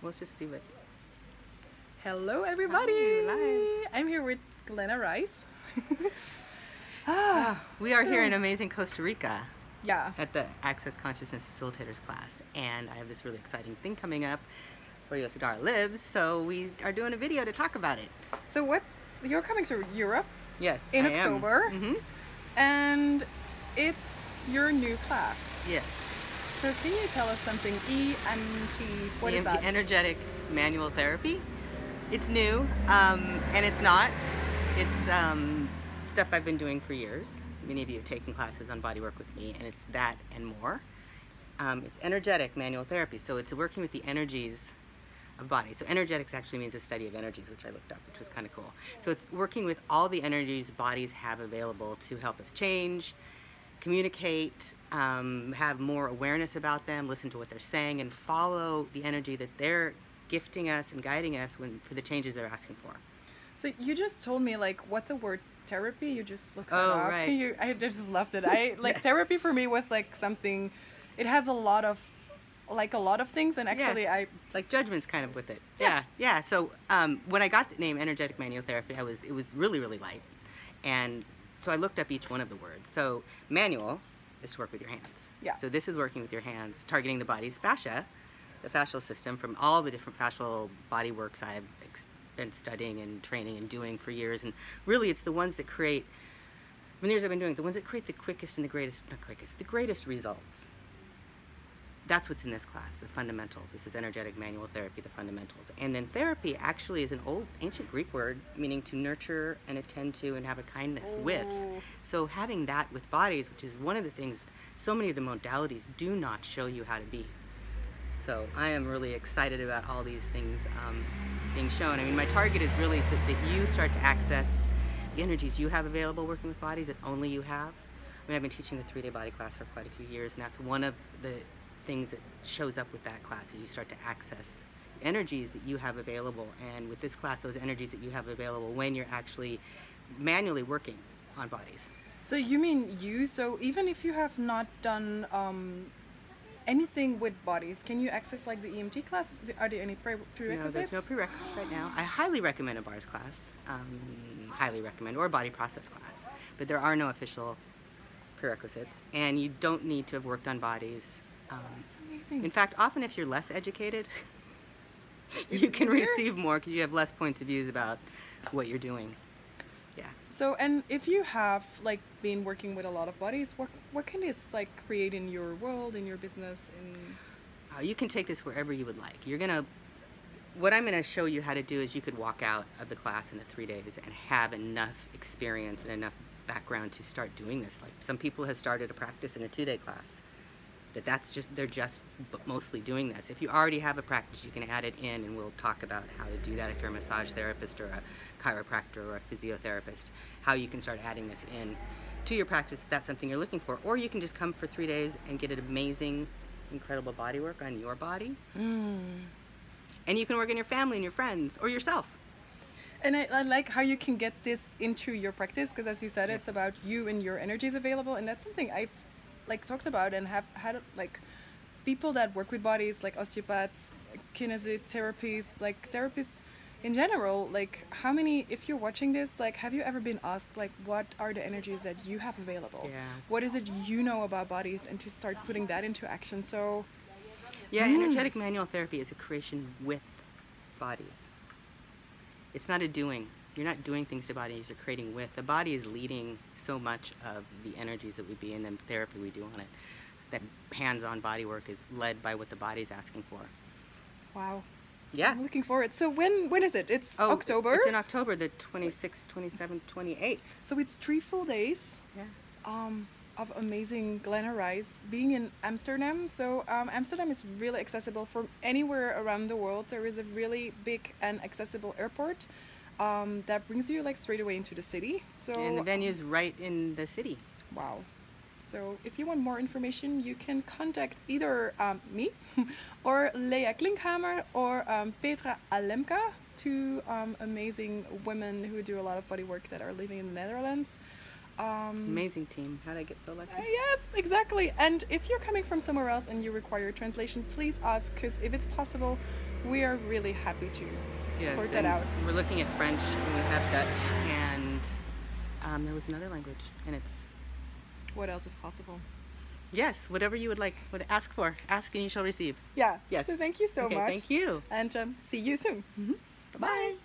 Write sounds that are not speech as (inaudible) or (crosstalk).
We'll just see what. Hello, everybody. Hi. I'm here with Glenna Rice. (laughs) Ah, we are here in amazing Costa Rica Yeah. at the Access Consciousness Facilitators class, and I have this really exciting thing coming up where Yasodhara lives, so we are doing a video to talk about it. So what's you're coming to Europe Yes, in I. October, Mhm. and it's your new class. Yes. So can you tell us something? EMT. What is EMT, that? energetic manual therapy. It's new, um, and it's not. It's um, stuff I've been doing for years. Many of you have taken classes on bodywork with me, and it's that and more. Um, it's energetic manual therapy, so it's working with the energies of body. So energetics actually means the study of energies, which I looked up, which was kind of cool. So it's working with all the energies bodies have available to help us change, communicate, um, have more awareness about them, listen to what they're saying, and follow the energy that they're gifting us and guiding us when, for the changes they're asking for. So you just told me like what the word therapy. You just looked Oh, up. right. (laughs) You, I just loved it. I (laughs) like therapy for me was like something. It has a lot of, like a lot of things, and actually I Like judgments, kind of with it. Yeah. Yeah, yeah. So um, when I got the name energetic manual therapy, I was it was really really light, and so I looked up each one of the words. So manual is to work with your hands. Yeah. So this is working with your hands, targeting the body's fascia, the fascial system from all the different fascial body works I've ex- been studying and training and doing for years. And really, it's the ones that create. The years I've been doing the ones that create the quickest and the greatest, not quickest, the greatest results. That's what's in this class, the fundamentals. This is energetic manual therapy, the fundamentals. And then therapy actually is an old ancient Greek word meaning to nurture and attend to and have a kindness with. Oh. So having that with bodies, which is one of the things so many of the modalities do not show you how to be. So I am really excited about all these things um, being shown. I mean, my target is really so that you start to access the energies you have available working with bodies that only you have. I mean, I've been teaching the three-day body class for quite a few years, and that's one of the things that shows up with that class. Is you start to access energies that you have available, and with this class, those energies that you have available when you're actually manually working on bodies. So you mean you? So even if you have not done um, anything with bodies, can you access like the EMT class? Are there any pre- No, prerequisites? there's no prereqs right now. I highly recommend a bars class. Um, highly recommend, or a body process class. But there are no official prerequisites, and you don't need to have worked on bodies. Um, It's amazing. in fact, often if you're less educated, (laughs) you can receive more because you have less points of views about what you're doing. Yeah. so and if you have like been working with a lot of bodies, what what can this like create in your world, in your business, in Uh, you can take this wherever you would like. You're gonna, what I'm gonna show you how to do is you could walk out of the class in the three days and have enough experience and enough background to start doing this. Like some people have started a practice in a two-day class. That that's just they're just mostly doing this. If you already have a practice, you can add it in, and we'll talk about how to do that. If you're a massage therapist or a chiropractor or a physiotherapist, how you can start adding this in to your practice if that's something you're looking for. Or you can just come for three days and get an amazing, incredible body work on your body. Mm. And you can work on your family and your friends or yourself. And I, I like how you can get this into your practice because, as you said, it's about you and your energies available, and that's something I've like talked about and have had like people that work with bodies, like osteopaths, kinesiologists, like therapists in general. Like, how many? If you're watching this, like, have you ever been asked like, what are the energies that you have available? Yeah. What is it you know about bodies, and to start putting that into action. So, Yeah, mm. energetic manual therapy is a creation with bodies. It's not a doing. You're not doing things to bodies, you're creating with. The body is leading so much of the energies that we be in the therapy we do on it. That hands on body work is led by what the body's asking for. wow. Yeah. I'm looking forward. So when when is it? It's Oh, October. It's in October, the 26th, 27th, 28th. so it's three full days. Yeah. um, of amazing Glenna Rice being in Amsterdam. So um, Amsterdam is really accessible from anywhere around the world. There is a really big and accessible airport um, that brings you like straight away into the city. So And the venue's right in the city. wow. So if you want more information, you can contact either um, me (laughs) or Lea Klinkhammer or um, Petra Alemka, two um, amazing women who do a lot of body work that are living in the Netherlands. Um, Amazing team. How did I get so lucky? Uh, yes, exactly. And if you're coming from somewhere else and you require translation, please ask, because if it's possible, we are really happy to Yes, sort that out. We're looking at French and we have Dutch and um, there was another language and it's What else is possible? yes, whatever you would like. What ask for, ask and you shall receive. Yeah. Yes. So thank you so okay, much. Thank you. And um, see you soon. Bye.